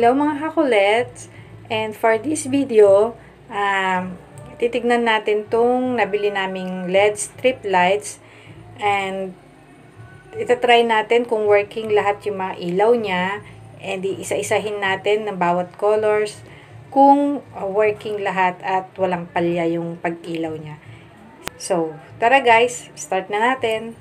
Hello mga kakulets! And for this video, um, titignan natin tong nabili naming LED strip lights and itatry natin kung working lahat yung mga ilaw niya and isa-isahin natin ng bawat colors kung working lahat at walang palya yung pag-ilaw niya. So, tara guys, start na natin!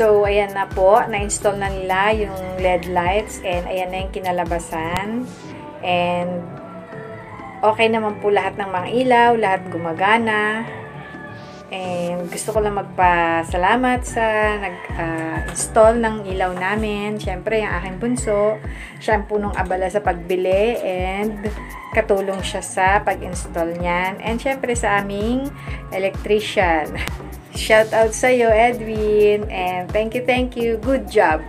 So, ayan na po. Na-install na nila yung LED lights and ayan na yung kinalabasan. And okay naman po lahat ng mga ilaw, lahat gumagana. And gusto ko lang magpasalamat sa nag-install ng ilaw namin. Siyempre, yung aking bunso. Siya ang punong abala sa pagbili and katulong siya sa pag-install niyan. And siyempre sa aming electrician. Shout out sa iyo, Edwin. And thank you, thank you. Good job.